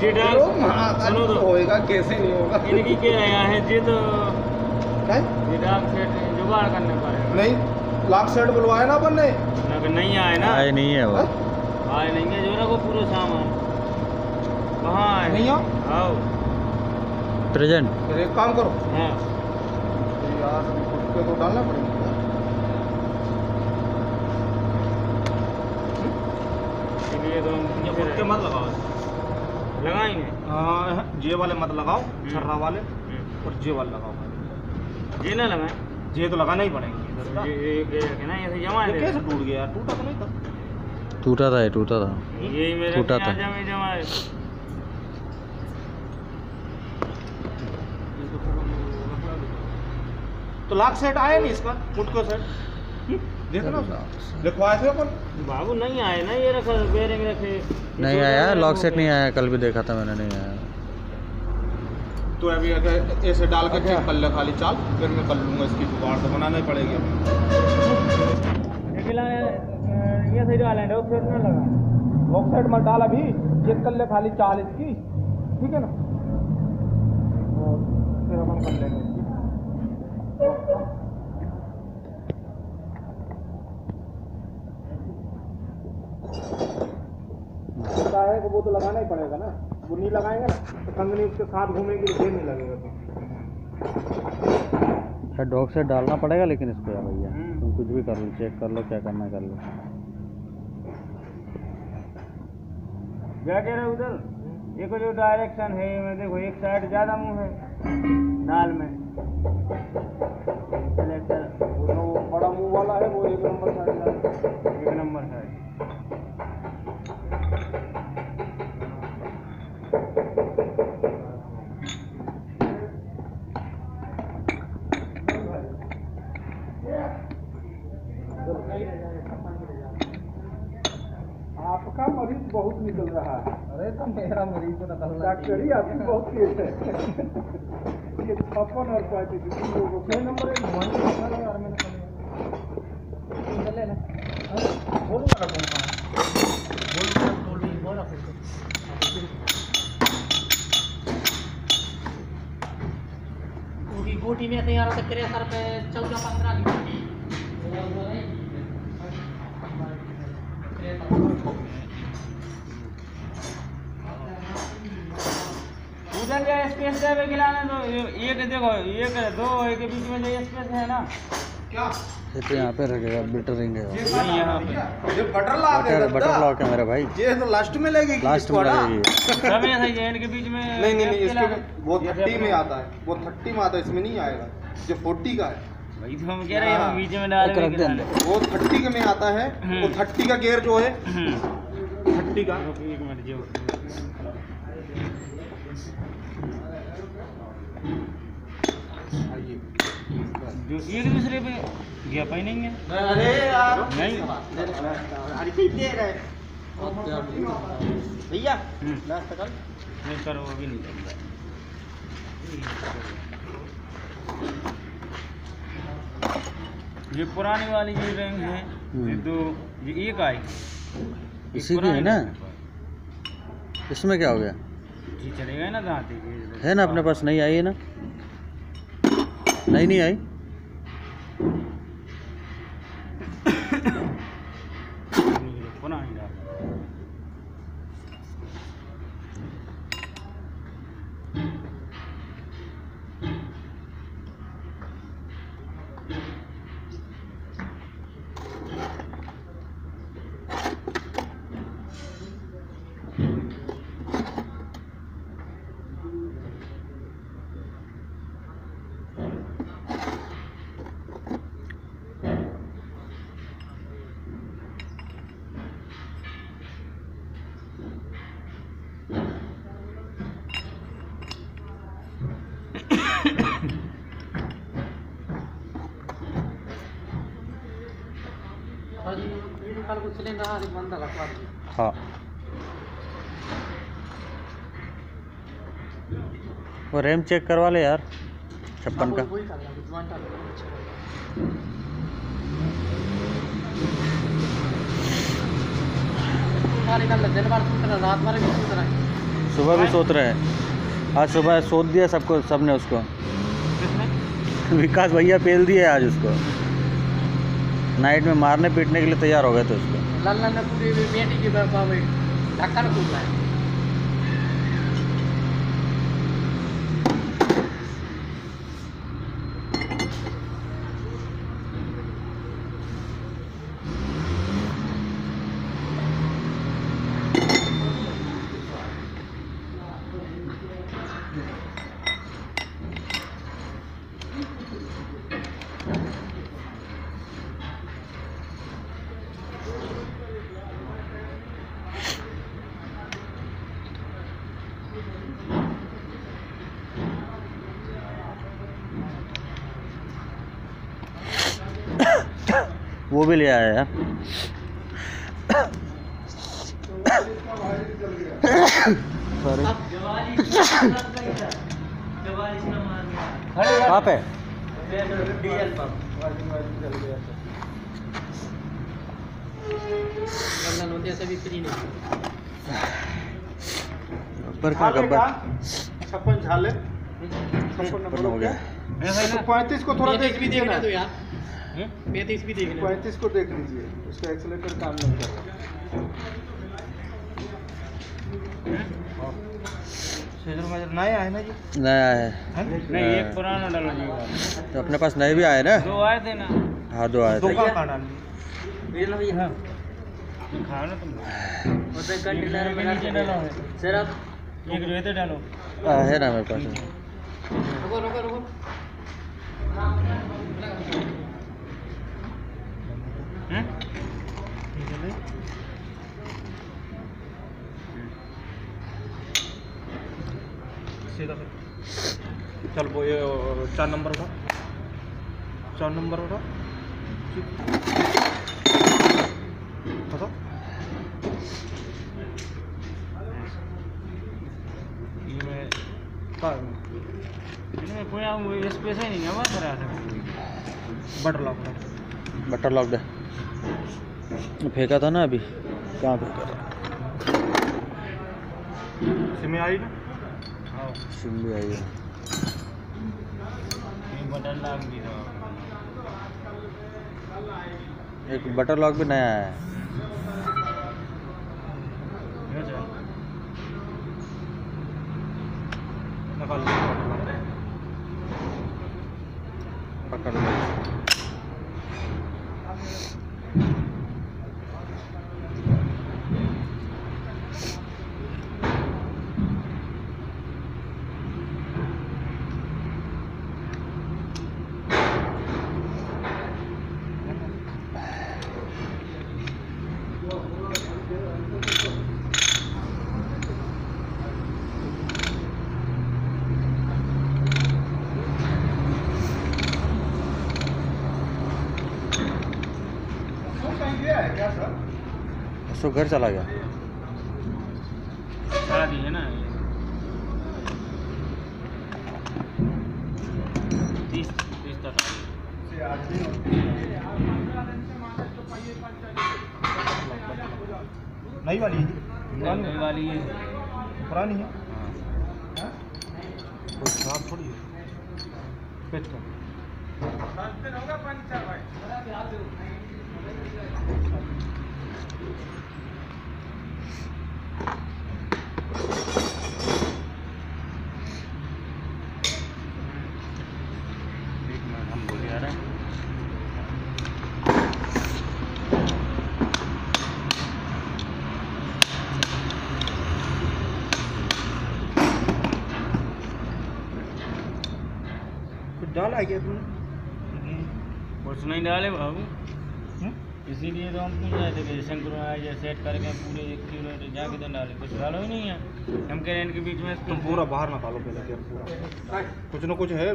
जी डाल तो सुनो तो। होएगा कैसे नहीं होगा? इनकी क्या आया है? जी तो ये सेट जुगाड़ करने पड़ेगा नहीं लाख सेट बुलवाया ना अपन ने। नहीं आए ना? आए नहीं है वो। आए नहीं है जो ना को पूरा सामान। कहाँ आए? नहीं हो? आओ। प्रेजेंट। एक काम करो। हाँ। यार उसके तो डालना पड़ेगा। इसलिए तो मत लगाओ। लगाएँगे? हाँ जे वाले मत लगाओ छर्रा वाले हम्म। और जे वाले लगाओ। ये ना लगाए? जे तो लगाना ही पड़ेंगे ये ये ये ना ये दे कैसे टूट गया? यार टूटा तो नहीं था। टूटा था टूटा था। टूटा था। जमा जमा तो लाख सेट आया नहीं इसका फुटको सेट? देखो लिखवाए थे अपन। बाबू नहीं आए ना ये रखा बेरिंग रखे। नहीं आया लॉक सेट नहीं आया कल भी देखा था मैंने नहीं आया। तो अभी अगर ऐसे डाल के चेक कर ले खाली चाल फिर मैं कर लूँगा इसकी जुगाड़ तो बनाना ही पड़ेगी। ये सही डाला है फिर ना लगा। लॉक सेट मत डाल अभी चेक कर ले खाली चाल इसकी। ठीक है ना? और फिर अपन कर लेंगे होता है वो तो लगाना ही पड़ेगा ना। वो नहीं लगाएँगे ना तो कंगनी उसके साथ घूमेगी तो देर नहीं लगेगा तो। डॉग सेट डालना पड़ेगा लेकिन इस पे यार भैया? हम्म। तुम कुछ भी कर लो चेक कर लो क्या करना है कर लो। क्या कह रहे हो उधर? देखो जो डायरेक्शन है में देखो एक साइड ज़्यादा मुँह है नाल में। वो बड़ा मुँह वाला है वो एक नंबर साइड है एक नंबर है आपका मरीज़ बहुत निकल रहा है। अरे तो मेरा मरीज़ तो निकल रहा डॉक्टरी आपकी बहुत तेज है। ये छप्पन और पैंतीस तीन लोगों छह नंबर एक है है? बोलो उनकी गोटी में तो यार तेरे सर पे चौदह पंद्रह की गोटी उधर जो स्पेस है वे गिलाने दो ये- एक देखो एक दो एक के बीच में जो स्पेस है ना? क्या? ये तो यहाँ पे रखेगा बिटर रिंग है। ये बटर लॉक है बटर बटर लॉक है मेरा भाई। ये तो लास्ट में लगेगी लास्ट में लगेगी। सब ऐसा ही है इनके बीच में नहीं नहीं नहीं इसको वो ये थर्टी में आता है। वो थर्टी में आता है इसमें नहीं आएगा। जो फोर्टी का है। वही तो हम कह रहे हैं हाँ। हम बीच में डाल। वो थर्टी के में आता है वो हम्म। थर्टी का गेयर जो है हम्म। थर्टी का। एक मिनट जो एक दूसरे पे गैप ही नहीं है। अरे यार। नहीं। भैया हम्म। नहीं सर वो भी नहीं चल रहा ये पुरानी वाली जो रैंक है ये हम्म। दो ये एक आई। इसी की है ना? इसमें क्या हो गया? है। चले चलेगा ना दांती है ना, अपने पास नहीं आई है ना नहीं नहीं आई पुरानी डाल कल कुछ सिलेंडर आज बंद रखवा दी हाँ वो रैम चेक करवा ले यार छप्पन का। सुबह भी सोच रहे हैं। आज सुबह सोच दिया सबको सबने उसको। विकास भैया पेल दिए आज उसको। नाइट में मारने पीटने के लिए तैयार हो गए थे उसको। लल्ला ने पूरी बेटी की ढक्कन खोल है। वो भी ले आया यार। सॉरी कहाँ पे? गब्बर का? गब्बर? छप्पन झाले। छप्पन नंबर हो गया। पैंतीस को थोड़ा देख भी लीजिए ना। तो यार। पैंतीस भी देखना पैंतीस को देख लीजिए उसका एक्सीलेटर काम नहीं कर रहा। नया है ना जी? नया है। नहीं एक पुराना डालो जी तो अपने पास नए भी आए ना? दो आए थे ना। हाँ दो आए थे ये खाओ ना तुम और फिर कंटेनर में नीचे डालो सर आप एक रहते डालो। हाँ, है ना मेरे पास। रुको रुको रुको हैं? सीधा कर चल वो ये चार नंबर का चार नंबर का ये मैं का कोई स्पेस ही नहीं है बस बटर लॉक का बटर लॉक दे फेंका था ना अभी। कहाँ फेंका था सिम आई ना? हाँ। सिम भी आई है। एक बटर लॉक भी नया है। ये चल। निकाल पकड़ लो क्या सर उसको घर चला गया। शादी है ना ये। तीस तीस नई वाली है पुरानी वाली है। पुरानी है। हाँ। हाँ? कोई खराब थोड़ी है। पेच का एक मिनट हम बोले आ रहे हैं कुछ डाला है क्या तुमने कुछ नहीं डाले बाबू हम्म? इसीलिए तो हम पूछ रहे थे कि शंकर ये सेट करके पूरे एक किलोमीटर जाके तो डाले। कुछ डालो ही नहीं है। हम कह रहे हैं इनके बीच में तुम पूरा बाहर ना निकालो पहले पूरा। कुछ ना कुछ है